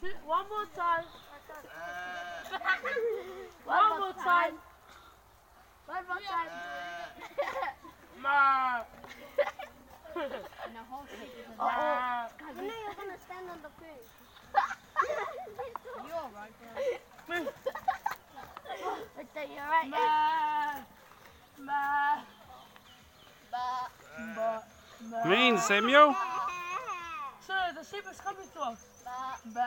Two, uh. one more time. One more time. One more time. Ma. And the whole thing is a Ma. I know you're gonna stand on the food. You're right there. Okay, you're right. Ma. Ma. Ma. Ma. Ma. Come Samuel. Sir, the sheep is coming to us. Ma. Ma.